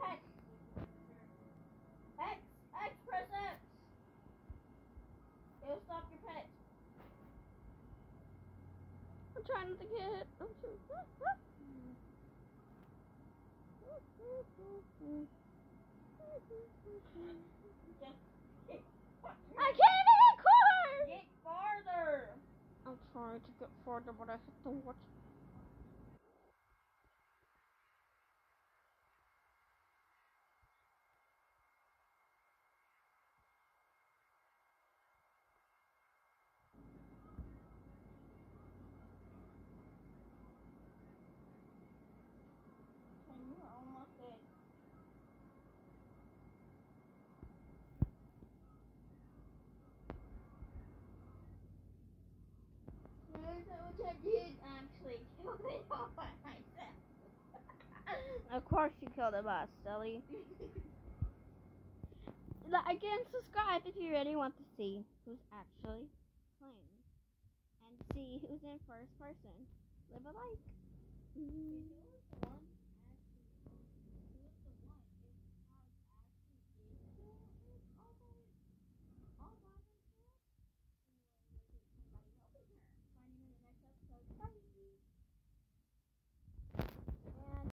X. X. X. Press It'll stop your pet. I'm trying not to get hit. I'm trying. I can't even get! Get farther! I'm trying to get farther, but I hit the watch I did actually kill by myself. Of course you killed it by silly. Again, subscribe if you really want to see who's actually playing. And see who's in first person. Leave a like. Mm-hmm.